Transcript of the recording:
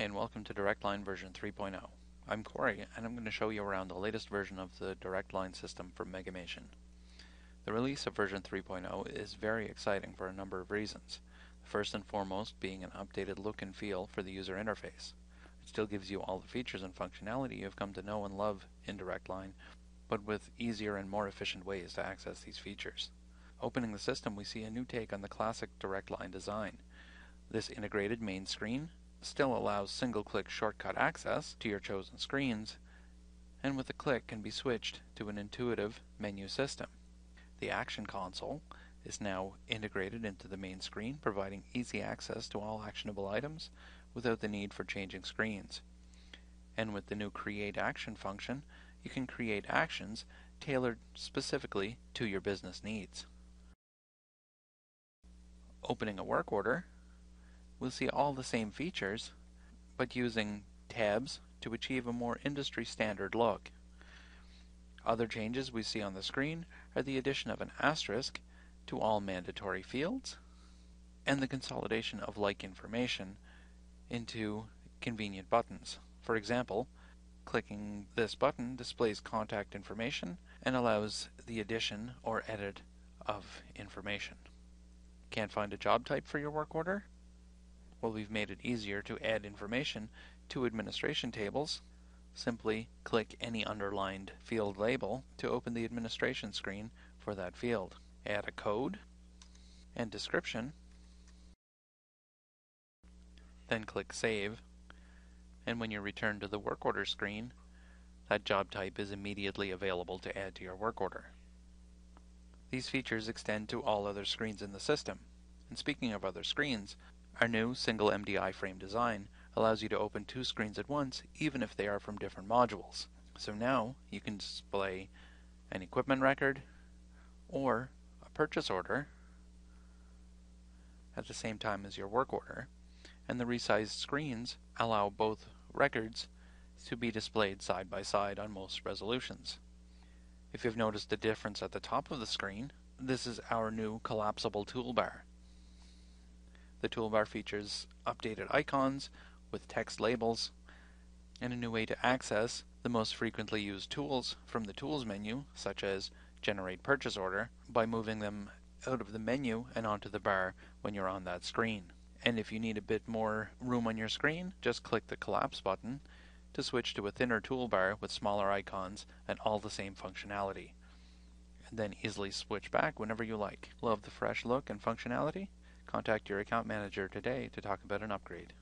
and welcome to DirectLine version 3.0. I'm Corey and I'm going to show you around the latest version of the DirectLine system from Megamation. The release of version 3.0 is very exciting for a number of reasons. First and foremost being an updated look and feel for the user interface. It still gives you all the features and functionality you've come to know and love in DirectLine, but with easier and more efficient ways to access these features. Opening the system we see a new take on the classic DirectLine design. This integrated main screen still allows single-click shortcut access to your chosen screens, and with a click can be switched to an intuitive menu system. The Action Console is now integrated into the main screen, providing easy access to all actionable items without the need for changing screens. And with the new Create Action function, you can create actions tailored specifically to your business needs. Opening a work order, we'll see all the same features, but using tabs to achieve a more industry standard look. Other changes we see on the screen are the addition of an asterisk to all mandatory fields, and the consolidation of like information into convenient buttons. For example, clicking this button displays contact information and allows the addition or edit of information. Can't find a job type for your work order? Well, we've made it easier to add information to administration tables. Simply click any underlined field label to open the administration screen for that field. Add a code and description, then click Save, and when you return to the work order screen, that job type is immediately available to add to your work order. These features extend to all other screens in the system. And speaking of other screens, our new single MDI frame design allows you to open two screens at once even if they are from different modules. So now you can display an equipment record or a purchase order at the same time as your work order and the resized screens allow both records to be displayed side by side on most resolutions. If you've noticed a difference at the top of the screen, this is our new collapsible toolbar. The toolbar features updated icons with text labels and a new way to access the most frequently used tools from the Tools menu, such as Generate Purchase Order, by moving them out of the menu and onto the bar when you're on that screen. And if you need a bit more room on your screen, just click the Collapse button to switch to a thinner toolbar with smaller icons and all the same functionality. And then easily switch back whenever you like. Love the fresh look and functionality? Contact your account manager today to talk about an upgrade.